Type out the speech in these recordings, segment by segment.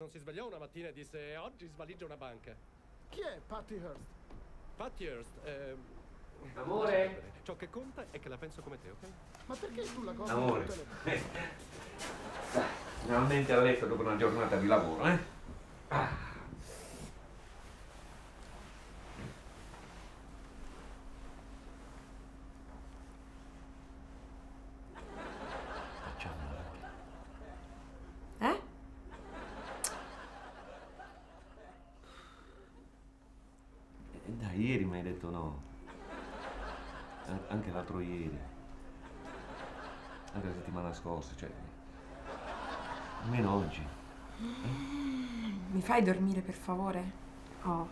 Non si svegliò una mattina e disse oggi svaligia una banca. Chi è Patty Hearst? Patty Hearst, eh, Amore? ciò che conta è che la penso come te, ok? Ma perché tu la cosa Amore. le- Eh. Finalmente a letto dopo una giornata di lavoro, eh? Ah. Eh, Dai, ieri mi hai detto no. An- Anche l'altro ieri. Anche la settimana scorsa, cioè. Almeno oggi. Mi fai dormire per favore? Oh.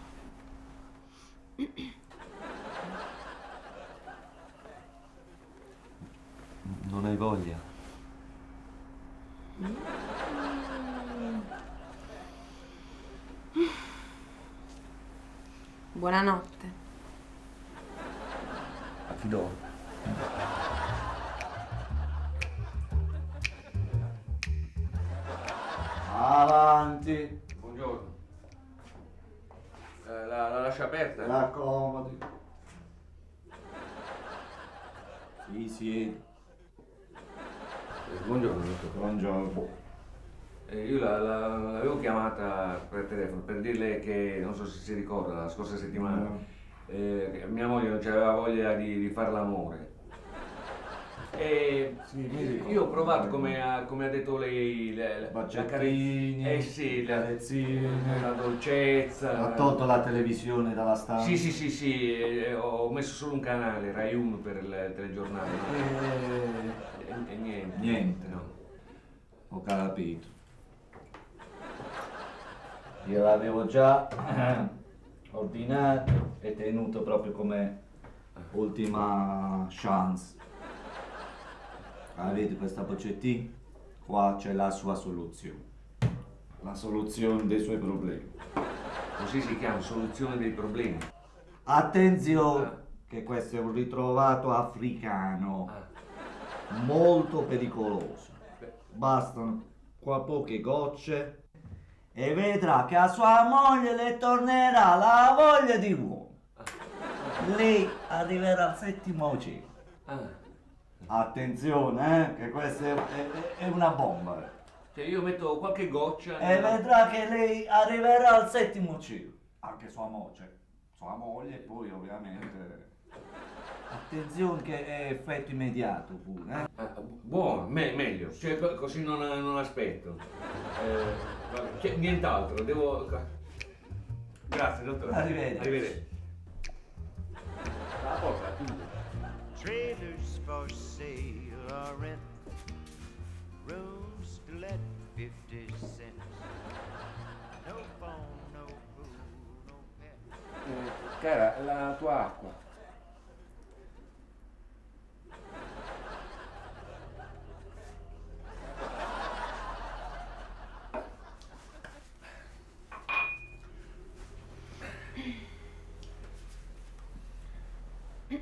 Non hai voglia? Buonanotte. A chi do? Avanti, Buongiorno. Eh, la, la lascia aperta? raccomodi. Si siede. Eh, buongiorno, dottor. Buongiorno. Eh, io la- la- l'avevo chiamata per telefono per dirle che, non so se si ricorda, la scorsa settimana, eh, mia moglie non aveva voglia di, di fare l'amore. E Sì, io ho provato, come ha, come ha detto lei, la, la, Baccettini, care- eh sì, la, carezzine. la dolcezza. Ha tolto la televisione dalla stanza. Sì, sì, sì, sì, eh, ho messo solo un canale, Rai 1 per il telegiornale. E... E, e niente. Niente. No. Ho capito. Io l'avevo già ordinato e tenuto proprio come ultima chance. Avete questa boccettina? Qua c'è la sua soluzione. La soluzione dei suoi problemi. Così si chiama soluzione dei problemi. Attenzione, che questo è un ritrovato africano. Ah, molto pericoloso. Bastano qua poche gocce e vedrà che a sua moglie le tornerà la voglia di uomo. Lei arriverà al settimo cielo. ah. Attenzione, eh, che questa è, è- è una bomba. Cioè io metto qualche goccia. E nella- vedrà che lei arriverà al settimo cielo. Anche sua moglie. Sua moglie poi ovviamente... Attenzione che è effetto immediato pure. eh. Ah, bu- buono, me- meglio, cioè, co- così non, non aspetto. Eh, vabbè, cioè, nient'altro, devo. Grazie, dottore. Arrivederci. Arrivederci. La porta. Trailers for sale or rent. Rooms to let 50 cents. No phone, no food, no pet. cara, la tua acqua.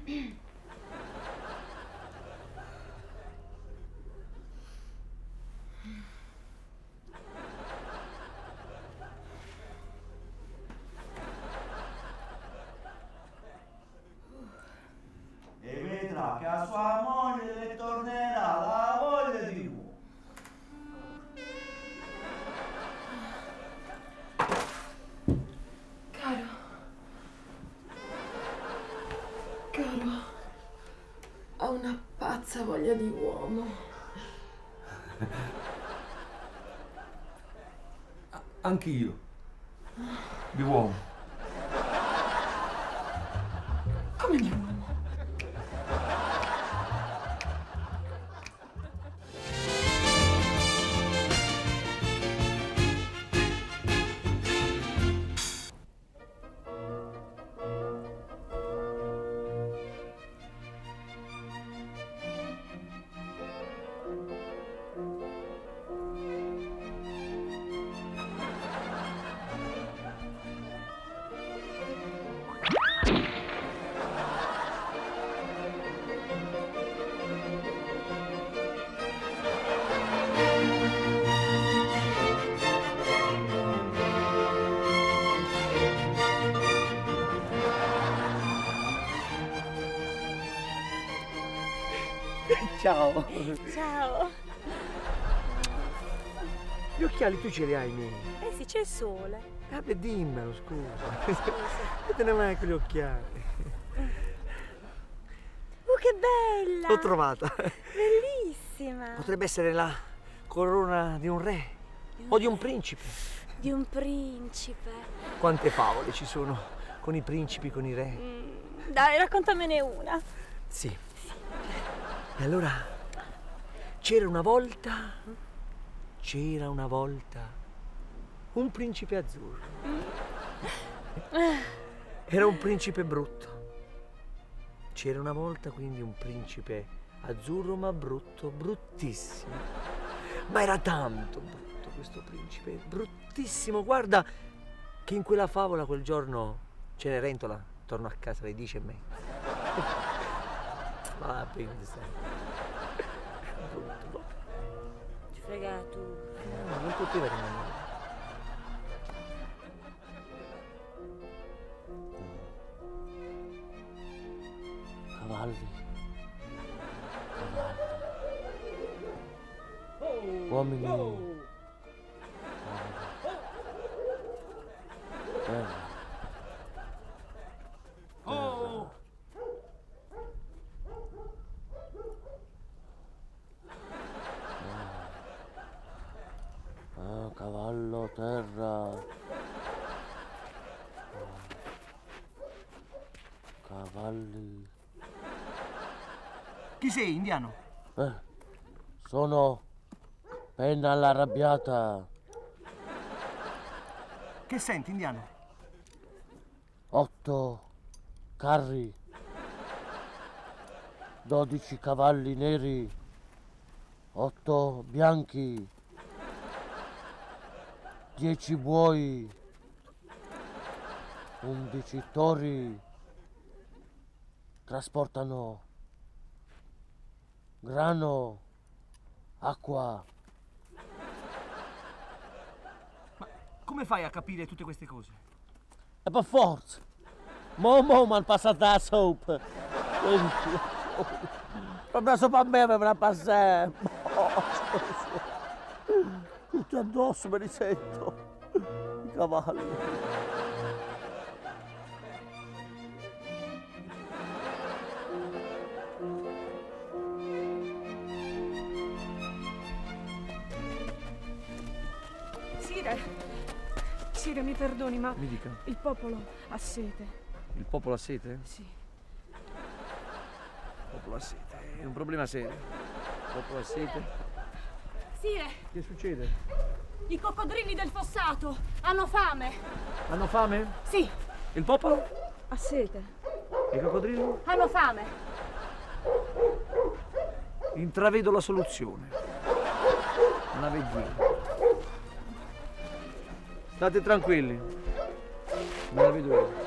E vedrà che a sua moglie le Caro. Ho una pazza voglia di uomo. Anch'io. Di uomo. Come di uomo? Ciao. Ciao. Gli occhiali tu ce li hai miei. Eh sì, c'è il sole. Vabbè, dimmelo, scusa. E te ne vai con gli occhiali. Uh, che bella! L'ho trovata. Bellissima. Potrebbe essere la corona di un re o di un principe. Di un principe. Quante favole ci sono con i principi, con i re. Mm, Dai, raccontamene una. Sì. E allora c'era una volta, c'era una volta un principe azzurro. Era un principe brutto. C'era una volta quindi un principe azzurro ma brutto, bruttissimo. Ma era tanto brutto questo principe, bruttissimo. Guarda che in quella favola quel giorno Cenerentola tornò a casa alle dieci e mezza. Ma pensa. Brutto. Ci frega tu. No, non poteva rimanere. Cavalli. Cavalli. Uomini. Cavalli. Chi sei, indiano? Eh, sono penna all'arrabbiata. Che senti, indiano? Otto carri. Dodici cavalli neri. Otto bianchi. Dieci buoi. Undici tori. Trasportano grano, acqua. Come fai a capire tutte queste cose? E per forza. Mo mo mi hanno passato la soap. Proprio sopra a me mi avrà passato. Tutto addosso me li sento. I cavalli. Sire, Sire, mi perdoni, ma Mi dica. il popolo ha sete. Il popolo ha sete? Sì. Il popolo ha sete. È un problema serio. Il popolo ha sete. Sire, Che succede? i coccodrilli del fossato hanno fame. Hanno fame? Sì, Il popolo? ha sete. I coccodrilli? Hanno fame. Intravedo la soluzione. Una veglia. State tranquilli. Me.